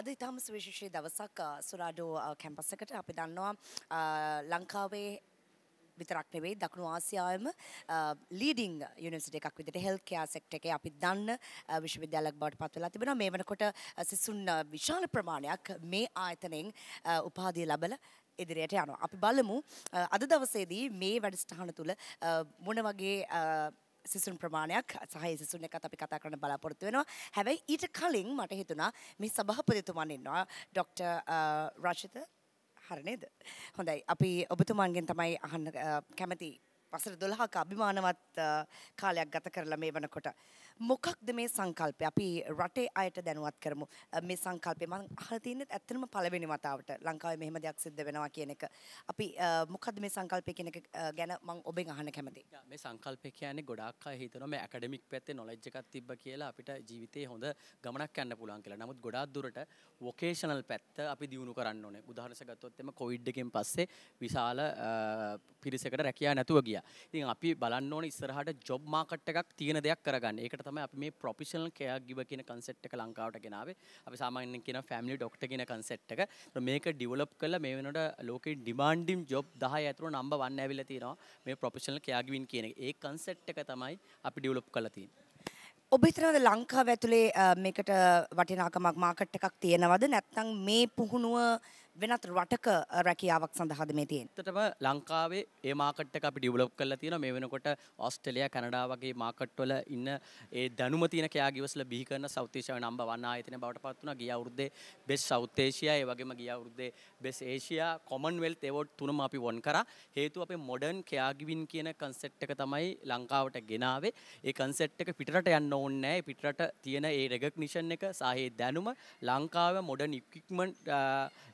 අද ඉතාම සුවිශේෂී දවසක් සුරාඩෝ කැම්පස් එකට අපි දන්නවා ලංකාවේ විතරක් නෙවෙයි දකුණු ආසියාවම ලීඩිං යුනිවර්සිටි එකක් විදිහට හෙල්ත් කෙයාර් සෙක්ටර් එකේ අපි දන්න විශ්වවිද්‍යාලයක් බවට පත් වෙලා තිබෙනවා මේ වෙනකොට සිසුන් විශාල ප්‍රමාණයක් මේ ආයතනයෙන් උපාධිය ලබලා ඉදිරියට යනවා. අපි බලමු අද දවසේදී මේ වැඩසටහන තුළ මොන වගේ සිසුන් ප්‍රමාණයක් සහ සිසුන් එකත් අපි කතා කරන්න බලාපොරොත්තු වෙනවා. හැබැයි ඊට කලින් මට හිතුණා මේ සභාපතිතුමන් ඉන්නවා ඩොක්ටර් රචිත හරි නේද? හොඳයි. අපි ඔබතුමන්ගෙන් තමයි අහන්න කැමති වසර 12ක අභිමානවත් කාලයක් ගත කරලා මේ වනකොට මොකක්ද මේ සංකල්පය අපි රටේ අයට දැනුවත් කරමු මේ සංකල්පය මම අහලා තින්නේ ඇත්තටම පළවෙනි වතාවට ලංකාවේ මෙහෙම දෙයක් සිද්ධ වෙනවා කියන එක අපි මොකක්ද මේ සංකල්පය කියන එක ගැන මම ඔබෙන් අහන්න කැමතියි මේ සංකල්පය කියන්නේ ගොඩාක් අය හිතනවා මේ ඇකඩමික් පැත්තේ නොලෙජ් එකක් තිබ්බ කියලා අපිට ජීවිතේ හොඳ ගමනක් යන්න පුළුවන් කියලා. නමුත් ගොඩාක් දුරට වොකේෂනල් පැත්ත අපි දියුණු කරන්න ඕනේ. උදාහරණයක් ගත්තොත් එම කොවිඩ් එකෙන් පස්සේ විශාල පිරිසකට රැකියාව නැතුව ගියා. ඉතින් අපි බලන්න ඕනේ ඉස්සරහට ජොබ් මාකට් එකක් තියෙන දෙයක් කරගන්න. ඒකට තමයි අපි මේ ප්‍රොෆෙෂනල් කෙයා ගිව කියන කන්සෙප්ට් එක ලංකාවට ගෙනාවේ. අපි සාමාන්‍යයෙන් කියන ෆැමිලි ඩොක්ටර් කියන කන්සෙප්ට් එක. මේක ඩිවලොප් කරලා මේ වෙනකොට ලෝකේ ඩිමාන්ඩින් ජොබ් 10 ඇතුළු නම්බර් 1 ඇවිල්ලා තියෙනවා. මේ ප්‍රොෆෙෂනල් කෙයා ගිවින් කියන එක. ඒ කන්සෙප්ට් එක තමයි අපි ඩිවලොප් කරලා තියෙන්නේ. ඔබ හිතනවද ලංකාව ඇතුලේ මේකට වටිනාකමක් මාකට් එකක් තියෙනවද නැත්නම් මේ පුහුණුව වෙනත් රටක රැකියාවක් සඳහාද මේ තියෙන්නේ? ඇත්තටම ලංකාවේ ඒ මාකට් එක අපි ඩෙවලොප් කරලා තියෙනවා. මේ වෙනකොට ඕස්ට්‍රේලියා, කැනඩා වගේ මාකට් වල ඉන්න ඒ දැනුම තියෙන කෑ ගිවස්ල බිහි කරන සවුත් ඒෂියාවේ නම්බර් 1 ආයතනය බවට පත් වුණා. ගිය අවුරුද්දේ බෙස්ට් සවුත් ඒෂියා, ඒ වගේම ගිය අවුරුද්දේ බෙස්ට් ඒෂියා කොමන්වෙල්ත් ඒවෝඩ් තුනම අපි වොන් කරා. හේතුව අපේ මොඩර්න් කෙයා ගිවින් කියන කන්සෙප්ට් එක තමයි ලංකාවට ගෙනාවේ. ඒ කන්සෙප්ට් එක පිටරට යන්න ඕනේ නැහැ. පිටරට තියෙන ඒ රෙකග්නිෂන් එක සහ ඒ දැනුම ලංකාවේ මොඩර්න් ඉක්විප්මන්ට්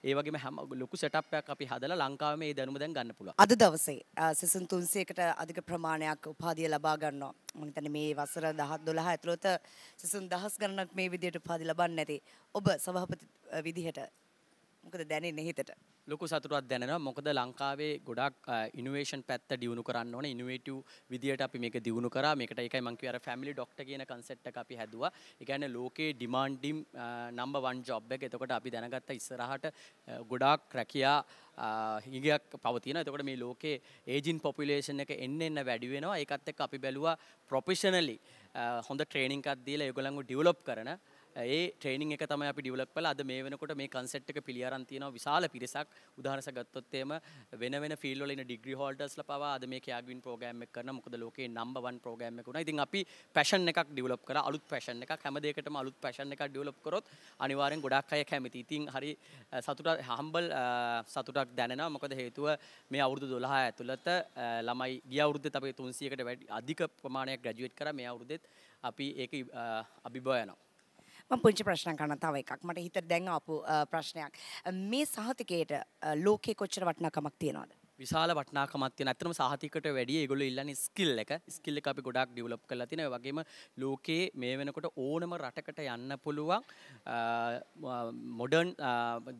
ඒ වගේම හැම ලොකු සෙටප්යක් අපි හදලා ලංකාවේ මේ දැනුම දැන් ගන්න පුළුවන්. අද දවසේ සිසුන් 300කට අධික ප්‍රමාණයක් උපාධිය ලබා ගන්නවා. මම හිතන්නේ මේ වසර 10 12 ඇතුළත සිසුන් දහස් ගණනක් මේ විදිහට උපාධි ලබන්නේ නැති. ඔබ සභාපති විදිහට මොකද දැනෙන්නේ හිතට? ලොකු සතුටක් දැනෙනවා. මොකද ලංකාවේ ගොඩක් ඉනෝවේෂන් පැත්ත දියුණු කරන්න ඕනේ. ඉනෝවේටිව් විදියට අපි මේක දියුණු කරා. මේකට ඒකයි මම කිව්වේ අර ෆැමිලි ඩොක්ටර් කියන කන්සෙප්ට් එක අපි හැදුවා. ඒ කියන්නේ ලෝකේ ඩිමාන්ඩින් නම්බර් 1 ජොබ් එක. එතකොට අපි දැනගත්ත ඉස්සරහට ගොඩාක් රැකියා හිගයක් පවතින එතකොට මේ ලෝකේ ඒජින් පොපුලේෂන් එක එන්න එන්න වැඩි වෙනවා. ඒකත් එක්ක අපි බැලුවා ප්‍රොෆෙෂනලි හොඳ ට්‍රේනින්గ్ එකක් දීලා ඒගොල්ලන්ව ඩෙවලොප් කරන ඒ ට්‍රේනින් එක තමයි අපි ඩිවලොප් කළා. අද මේ වෙනකොට මේ කන්සෙප්ට් එක පිළිඅරන් තියෙනවා විශාල පිරිසක්. උදාහරණයක් ගත්තොත් එහෙම වෙන වෙන ෆීල්ඩ් වල ඉන්න ඩිග්‍රී හෝල්ඩර්ස්ලා පවා අද මේ කියාග්වින් ප්‍රෝග්‍රෑම් එක කරනවා. මොකද ලෝකේ නම්බර් 1 ප්‍රෝග්‍රෑම් එක උනා. ඉතින් අපි පැෂන් එකක් ඩිවලොප් කරා. අලුත් පැෂන් එකක් හැම දෙයකටම අලුත් පැෂන් එකක් ඩිවලොප් කරොත් අනිවාර්යෙන් ගොඩක් අය කැමති. ඉතින් හරි සතුට හම්බල් සතුටක් දැනෙනවා. මොකද හේතුව මේ අවුරුදු 12 ඇතුළත ළමයි ගිය අවුරුද්දේත් අපි 300කට වැඩි අධික ප්‍රමාණයක් ග්‍රැජුවේට් කරා. මේ අවුරුද්දෙත් අපි ඒක අභිභව යනවා. මම පුංචි ප්‍රශ්නයක් අහන්න තව එකක්. මට හිතට දැන් ආපු ප්‍රශ්නයක්. මේ සහතිකයට ලෝකේ කොච්චර වටිනාකමක් තියනවද? විශාල වටනාකමක් තියෙන. ඇත්තටම සහතිකට වැඩිය ඒගොල්ලෝ ඉල්ලන්නේ ස්කිල් එක. ස්කිල් එක අපි ගොඩාක් ඩෙවලොප් කරලා තියෙනවා. ඒ වගේම ලෝකේ මේ වෙනකොට ඕනම රටකට යන්න පුළුවන් මොඩර්න්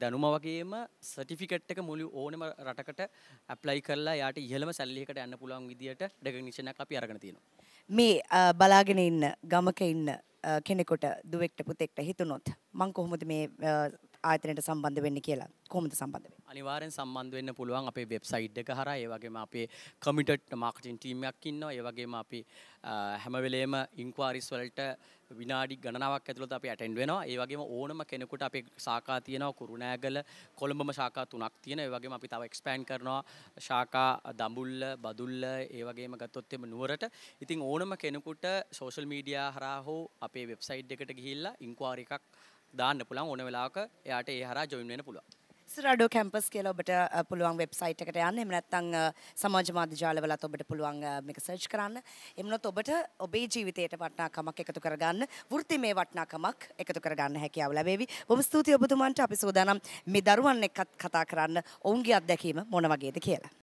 දැනුම වගේම සර්ටිෆිකට් එක මුළු ඕනම රටකට ඇප්ලයි කරලා යාට ඉහළම සැලරියකට යන්න පුළුවන් විදියට රෙකග්නිෂන් එකක් අපි අරගෙන තියෙනවා. මේ බලාගෙන ඉන්න ගමක ඉන්න කෙනෙකුට දුවෙක්ට පුතෙක්ට හිතුනොත් මං කොහොමද මේ ආයතනයට සම්බන්ධ වෙන්නේ කියලා. කොහොමද සම්බන්ධ වෙන්නේ? අනිවාර්යෙන් සම්බන්ධ වෙන්න පුළුවන් අපේ වෙබ්සයිට් එක හරහා. ඒ වගේම අපේ කමිටඩ් මාකටිං ටීම් එකක් ඉන්නවා. ඒ වගේම අපි හැම වෙලේම ඉන්ක්වයරිස් වලට විනාඩි ගණනාවක් ඇතුළත අපි ඇටෙන්ඩ් වෙනවා. ඒ වගේම ඕනම කෙනෙකුට අපේ ශාඛා තියෙනවා. කුරුණෑගල කොළඹම ශාඛා තුනක් තියෙනවා. ඒ වගේම අපි තව එක්ස්පෑන්ඩ් කරනවා. ශාඛා දඹුල්ල බදුල්ල ඒ වගේම ගත්තොත් එම නුවරට. ඉතින් ඕනම කෙනෙකුට සෝෂල් මීඩියා හරහා හෝ අපේ වෙබ්සයිට් එකට ගිහිල්ලා ඉන්ක්වයරි එකක් දාන්න පුළුවන් ඕන වෙලාවක එයාට ඒ හරහා ජොයින් වෙන්න පුළුවන් ඉස්රාඩෝ කැම්පස් කියලා ඔබට පුළුවන් වෙබ්සයිට් එකට යන්න. එහෙම නැත්නම් සමාජ මාධ්‍ය ජාලවලත් ඔබට පුළුවන් මේක සර්ච් කරන්න. එමුණොත් ඔබට ඔබේ ජීවිතයට වටිනාකමක් එකතු කරගන්න, වෘත්තිමය වටිනාකමක් එකතු කරගන්න හැකියාව ලැබේවි. බොහොම ස්තුතියි ඔබතුමන්ට අපි සූදානම් මේ දරුවන් එක්කත් කතා කරන්න. ඔවුන්ගේ අත්දැකීම මොන වගේද කියලා.